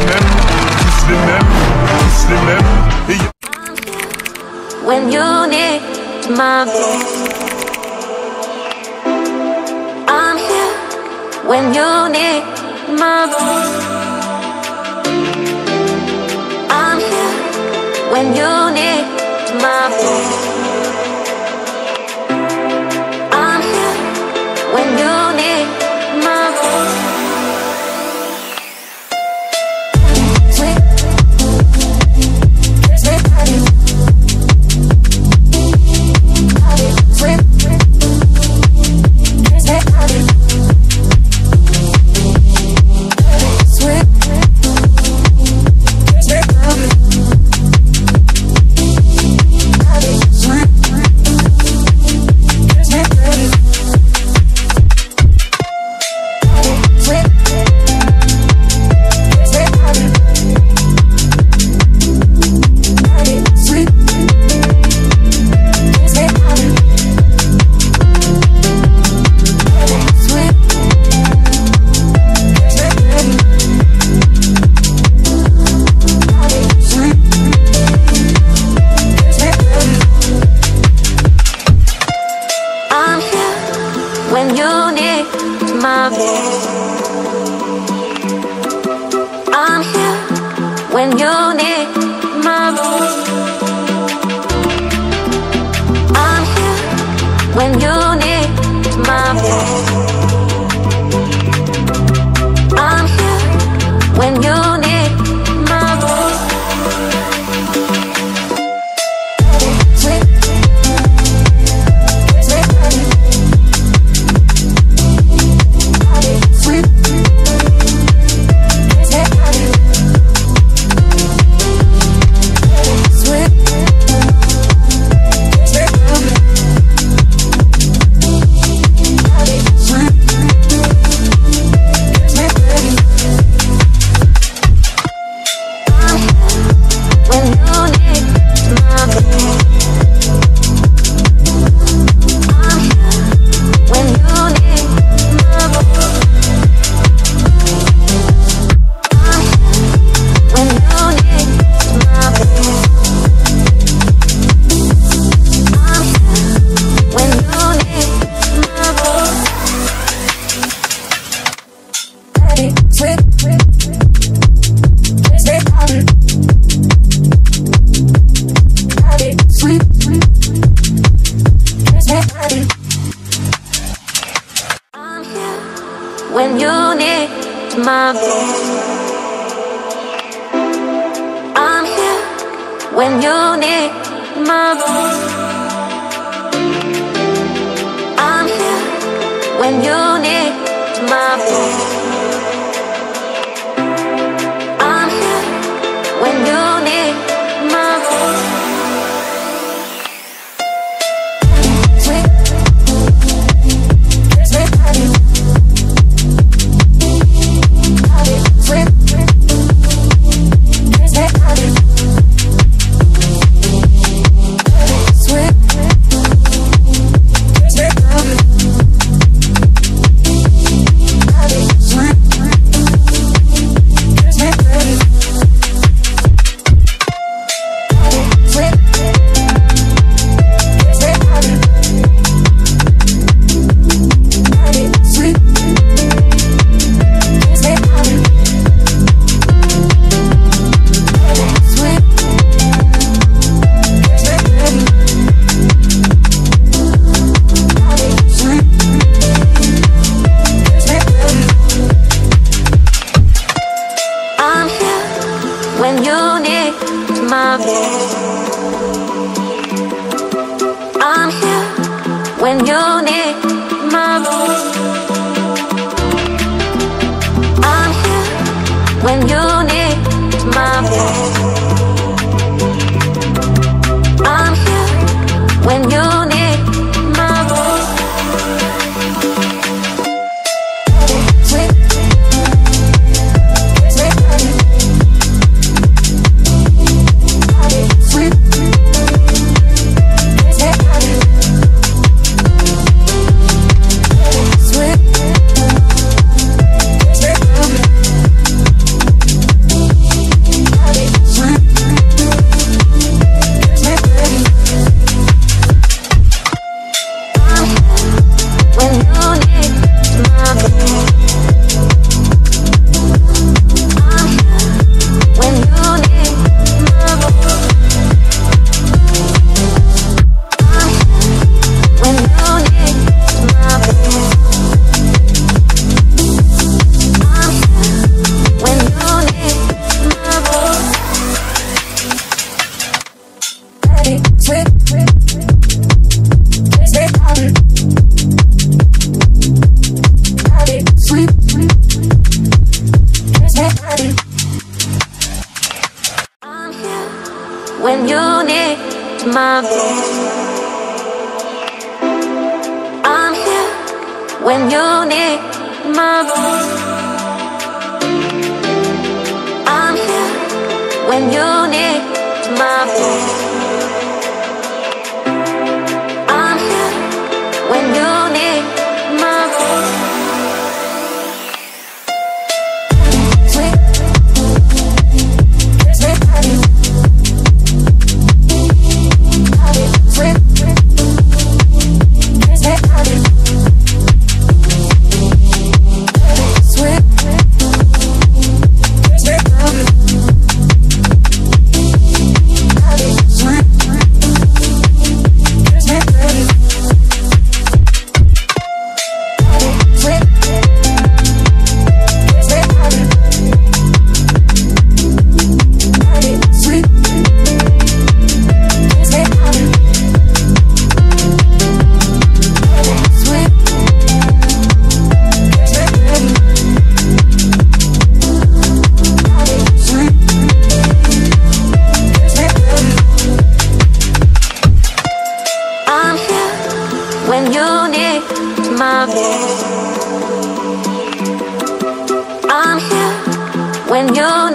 istemem, istemem, istemem. When you need my voice, I'm here. When you need my voice, I'm here. When you need my voice. I'm here when you need when you need my voice. I'm here when you need my voice. I'm here when you need my voice. I'm here when you when you my voice. I'm here when you need my voice. I'm here when you need need my. I'm here when you